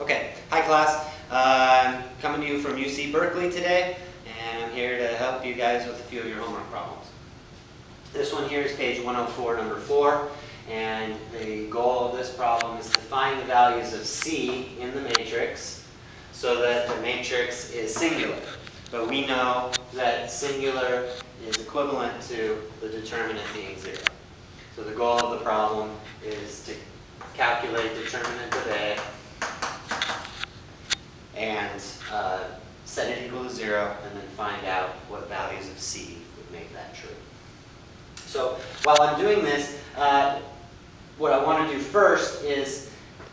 Okay, hi class. Uh, I'm coming to you from UC Berkeley today, and I'm here to help you guys with a few of your homework problems. This one here is page 104, number 4, and the goal of this problem is to find the values of C in the matrix so that the matrix is singular. But we know that singular is equivalent to the determinant being 0. So the goal of the problem is to calculate the determinant of A and uh, set it equal to zero, and then find out what values of C would make that true. So while I'm doing this, uh, what I want to do first is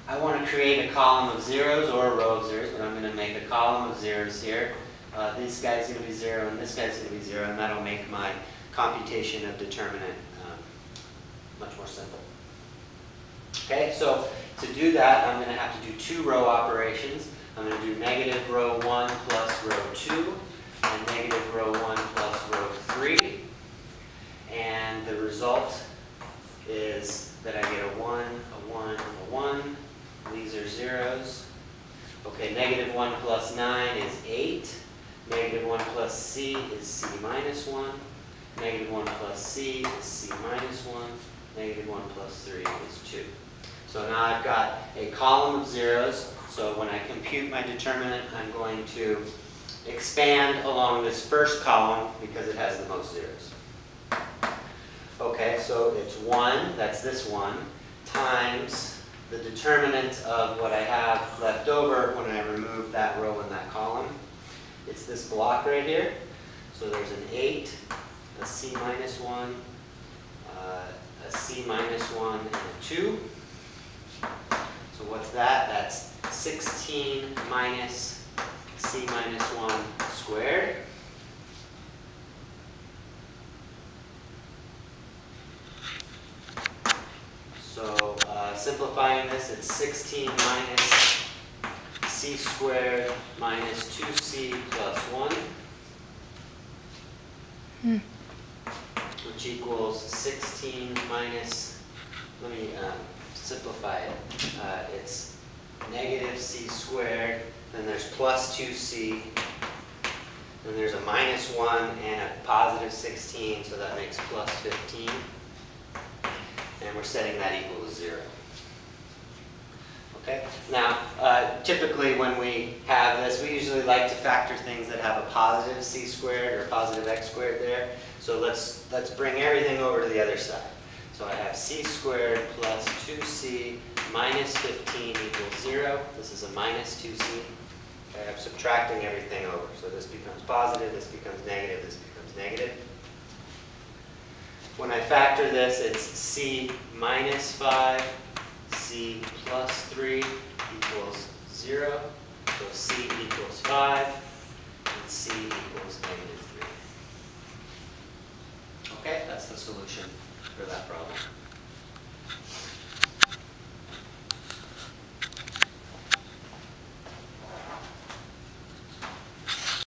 I want to create a column of zeros or a row of zeros, but I'm going to make a column of zeros here. Uh, this guy's going to be zero, and this guy's going to be zero, and that'll make my computation of determinant um, much more simple. Okay, so to do that, I'm going to have to do two row operations. I'm going to do negative row 1 plus row 2, and negative row 1 plus row 3. And the result is that I get a 1, a 1, a 1. These are zeros. Okay, negative 1 plus 9 is 8. Negative 1 plus c is c minus 1. Negative 1 plus c is c minus 1. Negative 1 plus 3 is 2. So now I've got a column of zeros so when I compute my determinant, I'm going to expand along this first column because it has the most zeros. Okay, so it's 1, that's this one, times the determinant of what I have left over when I remove that row and that column. It's this block right here. So there's an 8, a C minus 1, uh, a C minus 1, and a 2. So what's that? That's 16 minus c minus 1 squared. So uh, simplifying this, it's 16 minus c squared minus 2c plus 1, hmm. which equals 16 minus, let me um, simplify it, uh, it's negative c squared, then there's plus 2c, then there's a minus 1 and a positive 16, so that makes plus 15. And we're setting that equal to 0. Okay. Now, uh, typically when we have this, we usually like to factor things that have a positive c squared or positive x squared there. So let's, let's bring everything over to the other side. So I have c squared plus 2c minus 15 equals 0. This is a minus 2c. Okay, I'm subtracting everything over. So this becomes positive, this becomes negative, this becomes negative. When I factor this, it's c minus 5, c plus 3 equals 0. So c equals 5, and c equals negative 3. Okay, that's the solution for that problem.